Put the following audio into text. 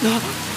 Да.